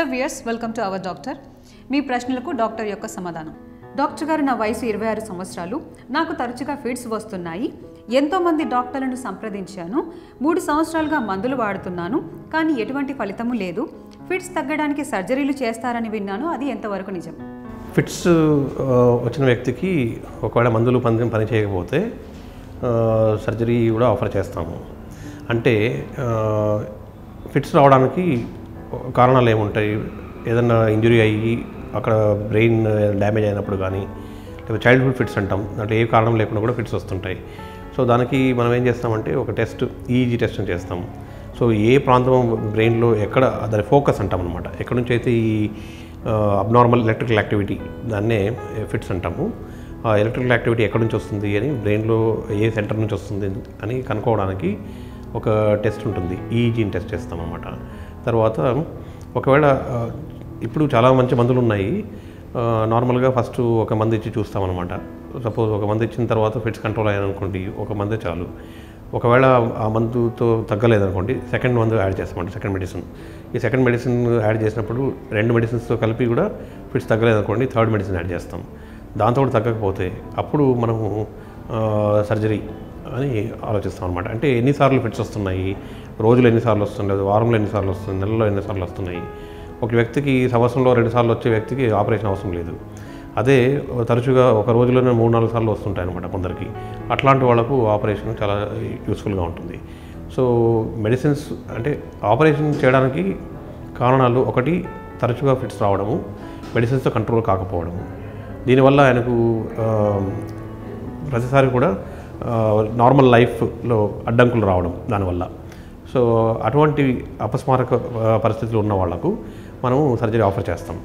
Hello viewers welcome to our doctor మీ ప్రశ్నలకు doctor యొక్క సమాధానం. డాక్టర్ గారు నా వయసు ఇరవై ఆరు సంవత్సరాలు. నాకు తరచుగా ఫిట్స్ వస్తున్నాయి. ఎంతోమంది డాక్టర్లను సంప్రదించాను. మూడు సంవత్సరాలుగా మందులు వాడుతున్నాను. కానీ ఎటువంటి ఫలితము లేదు. ఫిట్స్ తగ్గడానికి సర్జరీలు చేస్తారని విన్నాను. అది ఎంతవరకు నిజం? ఫిట్స్ వచ్చిన వ్యక్తికి ఒకవేళ మందులు పని పని చేయకపోతే సర్జరీ కూడా ఆఫర్ చేస్తాము. అంటే ఫిట్స్ రావడానికి కారణాలు ఏముంటాయి ఏదన్నా ఇంజురీ అయ్యి అక్కడ బ్రెయిన్ డ్యామేజ్ అయినప్పుడు కానీ లేకపోతే చైల్డ్హుడ్ ఫిట్స్ అంటాం. అంటే ఏ కారణం లేకుండా కూడా ఫిట్స్ వస్తుంటాయి. సో దానికి మనం ఏం చేస్తామంటే ఒక టెస్ట్ ఈజీ టెస్ట్ అని చేస్తాం. సో ఏ ప్రాంతం బ్రెయిన్లో ఎక్కడ దాని ఫోకస్ అంటాం అనమాట ఎక్కడి నుంచి అయితే ఈ అబ్నార్మల్ ఎలక్ట్రికల్ యాక్టివిటీ దాన్నే ఫిట్స్ అంటాము. ఆ ఎలక్ట్రికల్ యాక్టివిటీ ఎక్కడి నుంచి వస్తుంది అని బ్రెయిన్లో ఏ సెంటర్ నుంచి వస్తుంది అని కనుక్కోవడానికి ఒక టెస్ట్ ఉంటుంది. ఈజీని టెస్ట్ చేస్తాం అనమాట తర్వాత ఒకవేళ ఇప్పుడు చాలా మంచి మందులు ఉన్నాయి. నార్మల్గా ఫస్ట్ ఒక మంది ఇచ్చి చూస్తామన్నమాట. సపోజ్ ఒక మంది ఇచ్చిన తర్వాత ఫిట్స్ కంట్రోల్ అయ్యారనుకోండి ఒక మంది చాలు. ఒకవేళ ఆ మందుతో తగ్గలేదనుకోండి సెకండ్ మందు యాడ్ చేస్తామంట సెకండ్ మెడిసిన్. ఈ సెకండ్ మెడిసిన్ యాడ్ చేసినప్పుడు రెండు మెడిసిన్స్తో కలిపి కూడా ఫిట్స్ తగ్గలేదనుకోండి థర్డ్ మెడిసిన్ యాడ్ చేస్తాం. దాంతో కూడా తగ్గకపోతే అప్పుడు మనము సర్జరీ అని ఆలోచిస్తాం అనమాట అంటే ఎన్నిసార్లు ఫిట్స్ వస్తున్నాయి రోజులు ఎన్నిసార్లు వస్తున్నాయి లేదా వారంలో ఎన్నిసార్లు వస్తుంది నెలలో ఎన్నిసార్లు వస్తున్నాయి? ఒక వ్యక్తికి సంవత్సరంలో రెండుసార్లు వచ్చే వ్యక్తికి ఆపరేషన్ అవసరం లేదు. అదే తరచుగా ఒక రోజులోనే మూడు నాలుగు సార్లు వస్తుంటాయి అనమాట కొందరికి. అట్లాంటి వాళ్ళకు ఆపరేషన్ చాలా యూస్ఫుల్గా ఉంటుంది. సో మెడిసిన్స్ అంటే ఆపరేషన్ చేయడానికి కారణాలు ఒకటి తరచుగా ఫిట్స్ రావడము మెడిసిన్స్తో కంట్రోల్ కాకపోవడము. దీనివల్ల ఆయనకు ప్రతిసారి కూడా నార్మల్ లైఫ్లో అడ్డంకులు రావడం దానివల్ల. సో అటువంటి అపస్మారక పరిస్థితులు ఉన్న వాళ్ళకు మనము సర్జరీ ఆఫర్ చేస్తాం.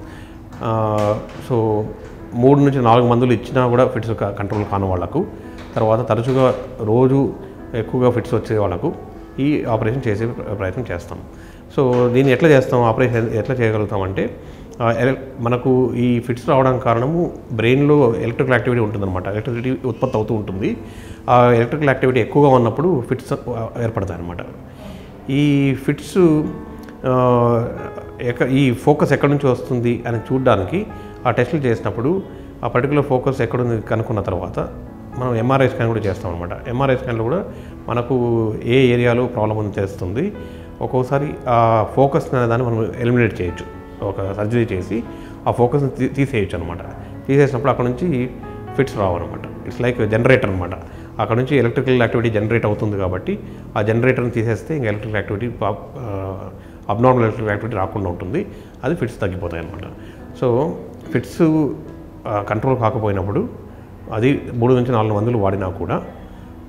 సో మూడు నుంచి నాలుగు మందులు ఇచ్చినా కూడా ఫిట్స్ కంట్రోల్ కాని వాళ్ళకు తర్వాత తరచుగా రోజు ఎక్కువగా ఫిట్స్ వచ్చే వాళ్ళకు ఈ ఆపరేషన్ చేసే ప్ర- ప్రయత్నం చేస్తాం. సో దీన్ని ఎట్లా చేస్తాం? ఆపరేషన్ ఎట్లా చేయగలుగుతాం అంటే మనకు ఈ ఫిట్స్ రావడానికి కారణము బ్రెయిన్లో ఎలక్ట్రికల్ యాక్టివిటీ ఉంటుందన్నమాట. ఎలక్ట్రిసిటీ ఉత్పత్తి అవుతూ ఉంటుంది. ఆ ఎలక్ట్రికల్ యాక్టివిటీ ఎక్కువగా ఉన్నప్పుడు ఫిట్స్ ఏర్పడతాయి అన్నమాట ఈ ఫిట్స్ ఎక్క- ఈ ఫోకస్ ఎక్కడి నుంచి వస్తుంది అని చూడడానికి ఆ టెస్టులు చేసినప్పుడు ఆ పర్టికులర్ ఫోకస్ ఎక్కడుంది కనుక్కున్న తర్వాత మనం ఎంఆర్ఐ స్కాన్ కూడా చేస్తాం అనమాట ఎంఆర్ఐ స్కాన్లో కూడా మనకు ఏ ఏరియాలో ప్రాబ్లం ఉంది చేస్తుంది ఒక్కోసారి ఆ ఫోకస్ అనే దాన్ని మనం ఎలిమినేట్ చేయొచ్చు. ఒక సర్జరీ చేసి ఆ ఫోకస్ని తీ తీసేయచ్చు అనమాట తీసేసినప్పుడు అక్కడ నుంచి ఫిట్స్ రావు అనమాట ఇట్స్ లైక్ జనరేటర్ అనమాట అక్కడ నుంచి ఎలక్ట్రికల్ యాక్టివిటీ జనరేట్ అవుతుంది కాబట్టి ఆ జనరేటర్ని తీసేస్తే ఇంకా electrical activity abnormal electrical activity రాకుండా ఉంటుంది. అది ఫిట్స్ తగ్గిపోతాయి అనమాట సో ఫిట్స్ కంట్రోల్ కాకపోయినప్పుడు అది మూడు నుంచి నాలుగు మందులు వాడినా కూడా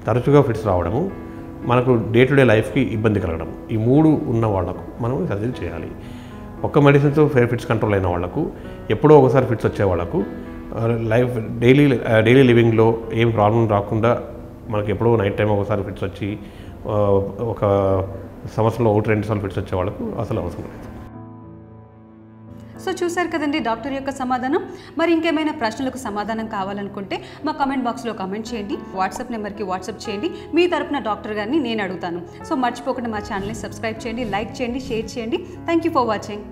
తరచుగా ఫిట్స్ రావడము మనకు డే టు డే లైఫ్కి ఇబ్బంది కలగడం ఈ మూడు ఉన్న వాళ్ళకు మనం సర్జరీ చేయాలి. ఒక్క మెడిసిన్తో ఫిట్స్ కంట్రోల్ అయిన వాళ్ళకు ఎప్పుడో ఒకసారి ఫిట్స్ వచ్చే వాళ్ళకు లైఫ్ డైలీ డైలీ లివింగ్లో ఏం ప్రాబ్లం రాకుండా మనకి ఎప్పుడో నైట్ టైం ఒకసారి ఫిట్స్ వచ్చి ఒక సంవత్సరంలో ఒకటి రెండు సార్లు ఫిట్స్ వచ్చే వాళ్ళకు అసలు అవసరం లేదు. సో చూశారు కదండి డాక్టర్ యొక్క సమాధానం. మరి ఇంకేమైనా ప్రశ్నలకు సమాధానం కావాలనుకుంటే మా కామెంట్ బాక్స్లో కామెంట్ చేయండి. వాట్సాప్ నెంబర్కి వాట్సాప్ చేయండి. మీ తరపున డాక్టర్ గారిని నేను అడుగుతాను. సో మర్చిపోకుండా మా ఛానల్ని సబ్స్క్రైబ్ చేయండి లైక్ చేయండి షేర్ చేయండి. Thank you for watching